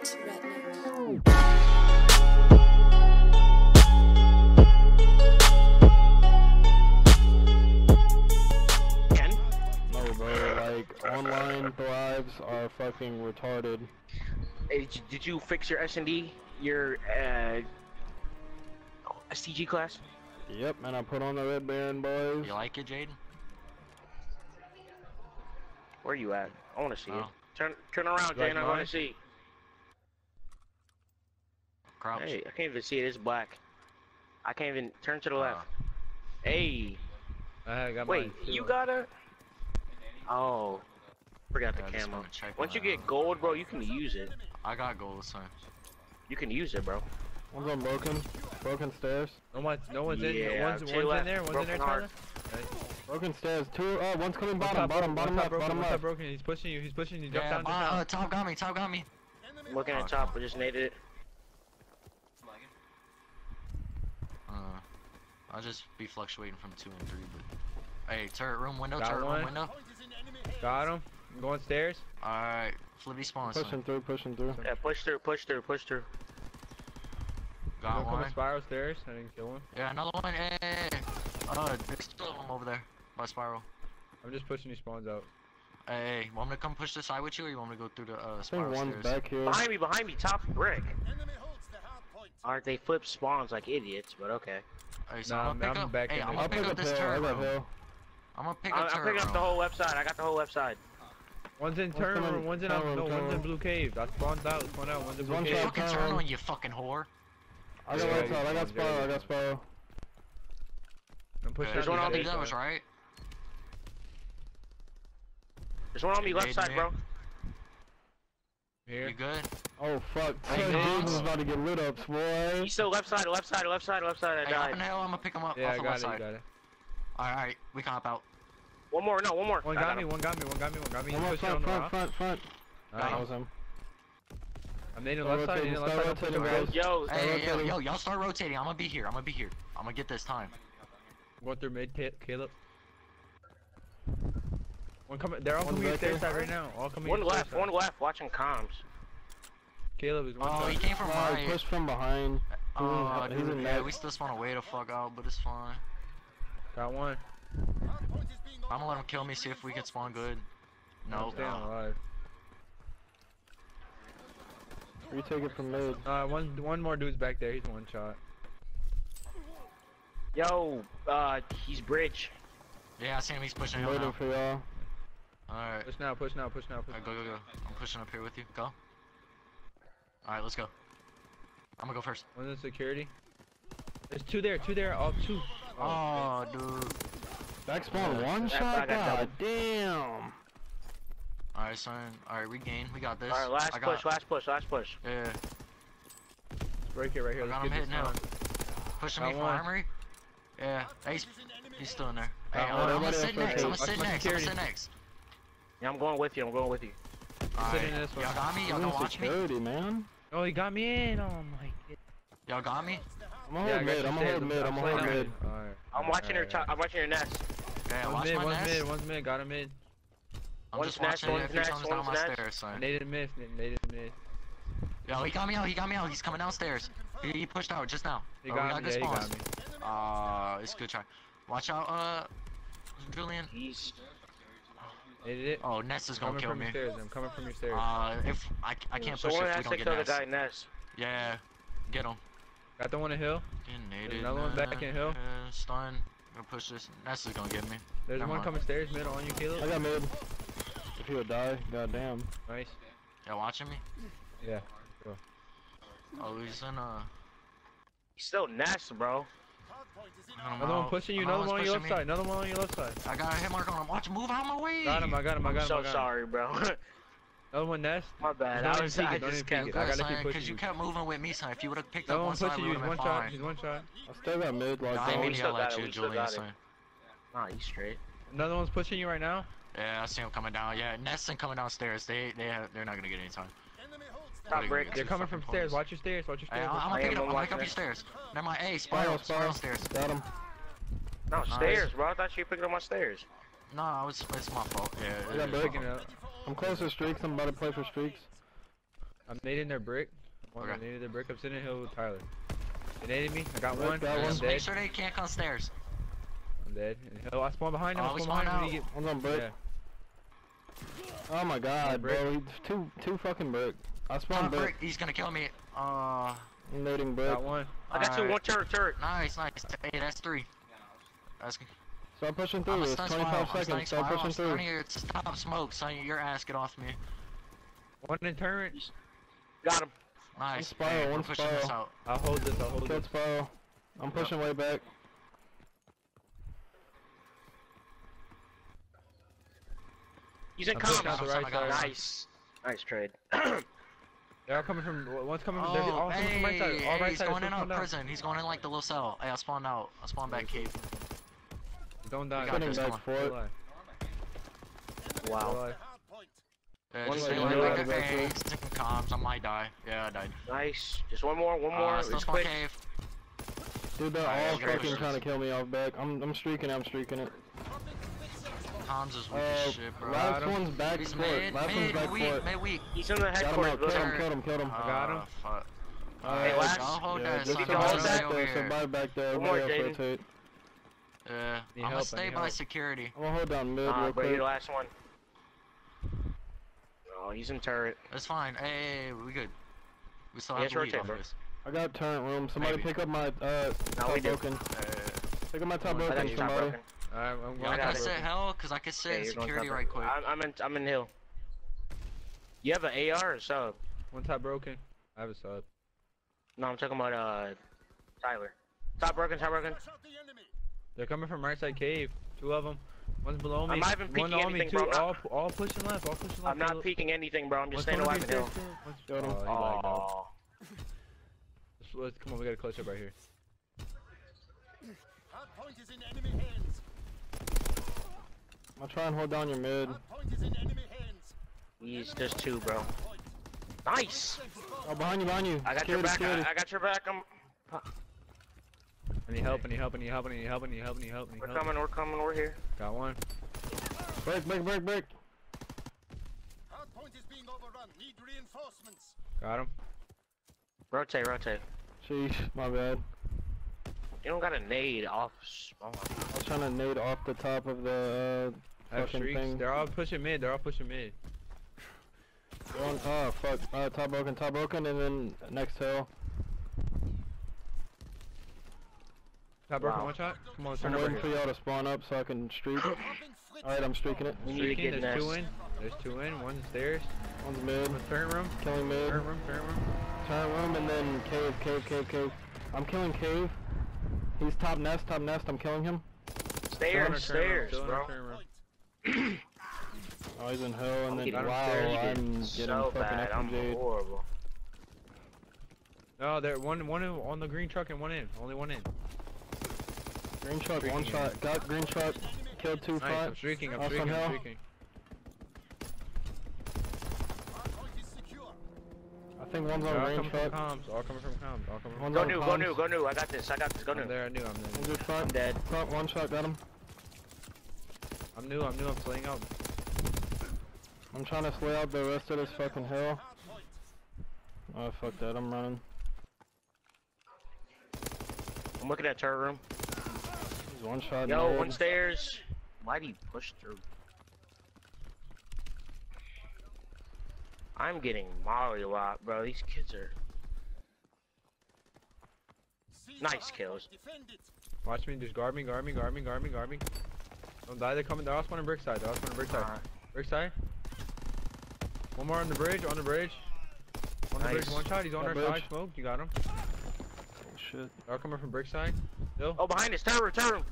Redneck, redneck. Ken? No, bro. Like online thrives are fucking retarded. Hey, did you- fix your S and D, your uh, STG class? Yep, and I put on the Red Baron boys. You like it, Jaden? Where you at? I want to see it. Oh. Turn turn around, You like Jane. I want to see. Crouch. Hey, I can't even see it. It's black. I can't even turn to the left. Uh, Hey, I got wait, mine you got a? Oh, forgot yeah, the just camo. Once you my- get gold, bro, you can use it. I got gold this time. You can use it, bro. One's on broken. Broken stairs. No one, no one's in. Yeah, One's, one's left, in there. One's in there, broken Tyler. heart. Broken stairs. Two. Oh, one's coming One bottom. top Bottom. Bottom top left. broken, Bottom one top left. broken. He's pushing you. He's pushing you. Jump yeah, down, bo- jump down. uh, top got me, top got me. I'm looking Oh, at top, but just naded it. I'll just be fluctuating from two and three, but. Hey, turret room window, Got turret one. room window. Got him. I'm going stairs. Alright, flippy spawn. son. Pushing through. Pushing through. Yeah, push through, push through, push through. Got Don't come one. to spiral stairs. I didn't kill him. Yeah, another one. Hey, hey, hey. Uh, there's two of them over there by spiral. I'm just pushing these spawns out. Hey, hey, want me to come push the side with you, or you want me to go through the uh, I think spiral one's stairs? back here. Behind me, behind me, top brick. Aren't they flip spawns like idiots? But okay. Hey, so Nah, I'm gonna I'm pick up. back hey, in I'm there. gonna I'll pick pick up up this hill. I turret got room. hill. I'm gonna pick up I'm picking up the whole left side. I got the whole left side. One's in One's turn room. One's in turn room, no. turn One's in blue cave. That's spawned out. Spawned out. One's in There's blue one cave. shot. Fucking turn turn on, you fucking whore. I got Yeah, right you side. I got get. I got spiral. I'm pushing. There's one these on I the think stairs, that was son. right. There's one on me left side, bro. Here. You good? Oh fuck. Hey, Son, man. Jesus is about to get lit up, boy. He's still left side, left side, left side, left side. I Hey, died. in the hill, I'm gonna pick him up Yeah, off I the got left it. You side. got it. Alright, alright, we can hop out. One more, no, one more. One I got me. him. One got me. One got me. One got me. One more front, front, front, front. Alright. That was him. I'm nading Start left side. rotating, Nading left start side. I'm pushing rotating, guys. guys. Yo, Start Hey, yo, rotating. yo, y'all start rotating. I'm gonna be here. I'm gonna be here. I'm gonna get this time. Going through mid, Ca- Caleb. One coming. They're all One coming your back stair here. side right now. All coming. one your stair left, side. one left. Watching comms. Caleb is one Oh, he came from Oh, right. he pushed from behind. Oh, he's in dude, that. yeah, we still just wanna wait the fuck out, but it's fine. Got one. I'm gonna let him kill me, see if we can spawn good. I'm No, staying alive. Retake it from mid. Uh, one one more dude's back there. He's one shot. Yo, uh, he's bridge. Yeah, I see him. He's pushing I'm hill waiting now. for y'all. Alright, Push now. Push now. Push now. Push. Alright, go, go, go. I'm pushing up here with you. Go. Alright, let's go. I'm gonna go first. One's in security. There's two there. Two there. All two. Oh, dude. Back spawn one shot? I God damn. Alright, son. Alright, regain. We got this. All right, last I got, push, last push, last push. Yeah, Break it right here. I got Let's him hitting now. done. Pushing Got me for one. armory. Yeah, hey, he's, he's still in there. Hey, Got I'm. I'm gonna sit next. I'm gonna sit next. I'm gonna sit next. Yeah, I'm going with you. I'm going with you. Alright, in this one. y'all got me. Y'all He's gonna in watch me. man. Oh, he got me in. Oh my god. Y'all got me. I'm gonna Yeah, hold got mid. I'm gonna stairs. hold mid. I'm gonna playing hold on mid. Alright. I'm watching your alright, top. I'm watching your nest. Yeah, One's mid, my one's mid, one's mid, got him mid. I'm One's just nest, watching one's it if he nest, comes down my nest. stairs, son. Naded mid, naded mid. Yo, he got me out. He got me out. He's coming downstairs. He, he pushed out just now. He Oh, got we got me, good yeah, he got me. Uh, it's a good try. Watch out, uh, Julian. He's. Naded it. Oh, Ness is gonna Coming kill from me. your stairs, I'm coming from your stairs. Uh, if I, I can't push Someone if we has don't to get Ness. guy nest. Yeah, get him. Got the one in hill. Getting naded. another one back in hill. Uh, stun. Gonna push this. Ness is gonna get me. There's Never one mind. coming stairs mid on you, I got mid. If he would die, goddamn. Nice. Y'all watching me? Yeah. Oh, he's in, uh, He's still nest, bro. I don't Another one know. pushing you, Another another one on your left me. side, another one on your left side. I got a hit mark on him. Watch him move out of my way. Got him, I got him, I got I'm him, so I got him. sorry, bro. Another one nest. My bad. I was. peek I it, don't just kept. peek it. I gotta keep pushing cause you you. kept moving with me, son. If you would've picked No up one one side, pushing we you, he's would've one been shot, fine. he's one shot. I still got mid. Like, Nah, I we ain't still yell got at it, you, we still Julian, got it. son. Nah, he's straight. Another one's pushing you right now. Yeah, I see him coming down. Yeah, Nesson coming downstairs. They, they, have, they're not gonna get any time. Top They're They're coming fucking from stairs. Watch your stairs, watch your stairs. I'm, I'm I gonna pick it up. I'm gonna pick up your stairs. Never mind. Hey, spiral, Spiral, spiral spiral. stairs. Got him. No Nice. stairs, bro. I thought you were picking up my stairs. No, I was. It's my fault. I Yeah. got it break. is. Picking it up. I'm close to streaks. I'm about to play for streaks. I'm nading their brick. I'm Okay. nading their brick. I'm sitting hill with Tyler. They naded me. I got Brick, one. got I'm one. Make sure they can't come stairs. I'm dead. And hill. I spawned behind him. Oh, I we spawned behind him. One's on he brick. get... Oh my god, brick. bro. Two two fucking brick. I Oh, spawned brick. brick. He's gonna kill me. Uh, I'm nading brick. Got one. I got two. Alright. One turret, turret. nice, nice. Hey, that's three. That's Start pushing I'm through. a It's stun 25 spiral. I'm seconds. stunning Start spiral. pushing I'm through. stunning you. Stop smoke, son. Your ass get off me. One in turret. Got him. Nice. spiral, Hey, one pushing this spiral. out. I'll hold this. I'll hold Killed this. spiral. I'm pushing way back. He's in I'm pushing out comms. right I got side. him. Nice. Nice trade. They're all coming from. One's coming from. they're Oh, all coming hey, from right side. All hey, right he's side. going in on on prison. He's going in like the little cell. Hey, I spawned out. I spawned back cave. Don't die. got Sitting this, back for it. wow. Yeah, One just way, stay one like way. that. Hey, he's comms. I might die. Yeah, I died. Nice. Just one more. One more. Uh, still it's spawn quick. cave. Dude, they're Alright, all great. fucking trying to kill me off back. I'm I'm streaking. I'm streaking it. Comms is weak Uh, as shit, bro. last Got one's back He's for it. mid, Last one's mid, back weak, for it. mid weak. He's in the Got him headquarters. out. Killed him. Killed him. Killed him. got him. Uh, fuck. Alright, last- I'll hold yeah, that, just son. can Y'all hold survive stay that. over there. here. Survive back there. One more, Jaden. Yeah, Need I'm gonna stay by help. security. I'm gonna hold down mid Nah, real bro, you're quick. the last one. Oh, he's in turret. It's fine. Hey, hey, hey, we good. We still have it's to lead rotate, off bro. this. I got turret room. Somebody Maybe. pick up my uh No, top we do. broken. Uh, Pick up my top I I broken. got you top Somebody. broken. Alright, I'm y'all going. I got can it. sit hell, cause I can sit Yeah, in security right quick. I'm, I'm in. I'm in hill. You have an AR or sub? One top broken. I have a sub. No, I'm talking about uh, Tyler. Top broken. Top broken. They're coming from right side cave. Two of them. One's below me. I'm not even one peeking on me. anything, Two. bro. All, all pushing left. All pushing left. I'm not peeking anything, bro. I'm just one's staying coming alive to in hill. stairs, too. One's- Got him. Oh, he lagged out. Aw. Let's, let's, come on, we got a close up right here. Hardpoint is in enemy hands. I'm gonna try and hold down your mid. Hardpoint is in enemy hands. He's just two, bro. Nice. Oh, behind you, behind you. I got your back. I, I got your back. I'm. I need help. I need help. I need help. I need help. I need help. I need help. I need We're help. coming. We're coming. We're here. Got one. Break, break, break, break. Hardpoint is being overrun. Need reinforcements. Got him. Rotate. Rotate. Sheesh, my bad. You don't got a nade off. Oh, I was trying to nade off the top of the uh, I have Fucking thing. They're all pushing mid. They're all pushing mid. one. Oh fuck. Uh, top broken, top broken, and then next hill. Top broken Wow. one shot. Come on, turn I'm waiting over for y'all to spawn up so I can streak. Alright, I'm streaking it. We need to Streaking, get There's two in. There's two in. One's stairs. One's mid, One's turret room. killing mid. Turret room. Turret room. Turn room and then cave, cave, cave, cave. I'm killing cave. He's top nest, top nest. I'm killing him. Still in our Stairs. turret room, Stairs, still in our bro. Turret room. Oh, he's in hell, and I'm then getting wow, I'm getting getting so fucking bad. I'm horrible. No, there one one in, on the green truck and one in. Only one in. Green truck, one Streaking shot. Got green truck. Killed two Nice. I'm streaking. I'm streaking. I'm streaking. Hardpoint is secure. I think one's They're on all green truck. comms. All coming from comms. All coming from One's Go new. Go new. Go new. I got this. I got this. Go new. I'm there. I knew. I'm One's there. in front. I'm dead. Front, one shot. Got him. I'm new. I'm new. I'm slaying out. I'm trying to slay out the rest of this fucking hill. Oh fuck that. I'm running. I'm looking at turret room. He's one shot. Yo, mid. one stairs. Why'd he push through? I'm getting Molly a lot, bro. These kids are. Nice kills. Watch me. Just guard me. Guard me. Guard me. Guard me. Guard me. Don't Oh, die. They're coming. They're all spawning brick side. They're all spawning brick side. Alright. Brick side. One more on the bridge. On the bridge. On the bridge. Nice. One shot. He's on That our bridge. side. Smoke. You got him. Oh, shit. They're all coming from brick side. Still. Oh, behind us. Turret room. Turret room.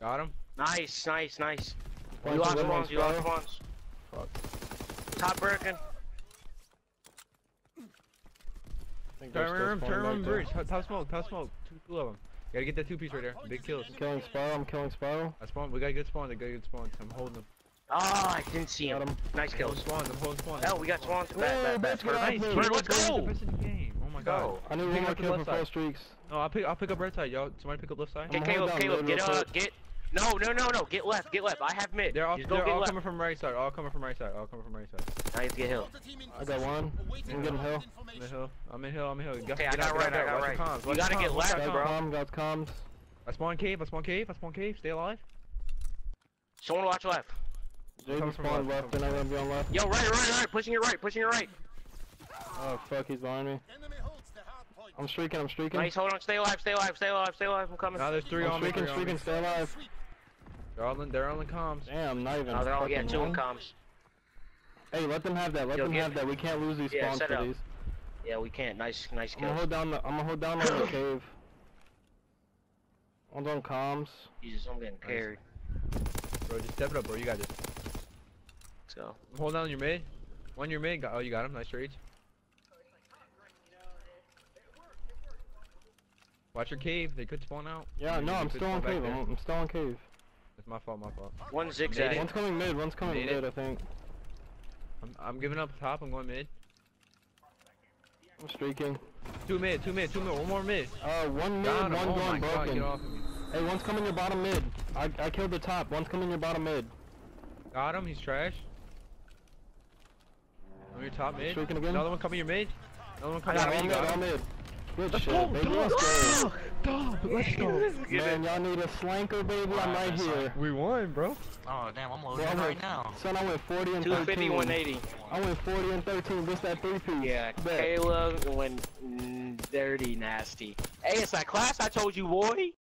Got him. Nice, nice, nice. You lost with one ones. You lost spiral. ones. Fuck. Top broken. I think they're Turn still room. Turn back room. Bridge. Top, top smoke. Top smoke. Two, two of them. Gotta get that two piece right there. Big kills. I'm killing spiral. I'm killing spiral. I spawn. We got a good spawn. They got a good spawn. I'm holding them. Oh, I didn't see Got him. him. Nice Holding kills. spawn. I'm holding spawn. Oh, we got swans. Whoa, Bad, bad, bad. bitch, Nice. off me. Let's That's the go. best in the game. Oh my god. Go. I need Pick one more up kill for four streaks. No, I'll pick. I'll pick up right side. Y'all, somebody pick up left side. Okay, Caleb, Caleb, get real uh, get No, no, no, no. Get left. Get left. I have mid. They're all, Just they're all left. coming from right side. All coming from right side. All coming from right side. Nice. Get hill. Delta team in I got one. awaiting I'm getting hill. I'm in hill. I'm in hill. I'm in hill. Get, Okay, I got out, right, Get I out, got right. comms. You gotta your get left, your Got bro. comms. comm, got comms. I spawn cave. I spawn cave. I spawn cave. Stay alive. Someone watch left. JD coming from left, left, they're not gonna be on left. Yo, right, right, right. Pushing your right. Pushing your right. Oh fuck, he's behind me. Enemy holds the hard point. I'm streaking, I'm streaking. Nice. Hold on. Stay alive. Stay alive. Stay alive. Stay alive. I'm coming. Now there's three I'm on me. streaking, Three on streaking, stay alive. They're all in. They're all in comms. Damn, not even. No, they're all yeah. Two in one. comms. Hey, let them have that. Let Yo, them get- have that. We can't lose these Yeah, spawns set for up. these. Yeah, we can't. Nice, nice I'm gonna hold down the. I'm gonna hold down on the cave. Hold on comms. Jesus, I'm getting carried. Bro, just step it up, bro. You got this. So. Hold down your mid. One your mid. Oh, you got him. Nice trades. Watch your cave. They could spawn out. Yeah, Maybe no, I'm still on spawn back cave. there. I'm, I'm still on cave. It's my fault. My fault. One Made zigzag. One's coming mid. One's coming Made it. mid. I think. I'm, I'm giving up top. I'm going mid. I'm streaking. Two mid. Two mid. Two mid. One more mid. Uh, one mid, Got him. one oh my going god. broken. Get off of me. Hey, one's coming your bottom mid. I I killed the top. One's coming your bottom mid. Got him. He's trash. On your top mid. Streaking again. Another one coming your mid. Another one coming your mid. mid, You got all mid. Good Let's shit, go, baby. dog. Let's go. Dog, let's go. Man, y'all need a slanker, baby. I'm Alright, right that's here. We won, bro. Oh damn, I'm loading Bro, I right now. Son, I went 40 and 250, 13. 180. I went 40 and 13. What's that three piece? Yeah, Bet. Kayla went dirty nasty. Hey, it's that class I told you, boy.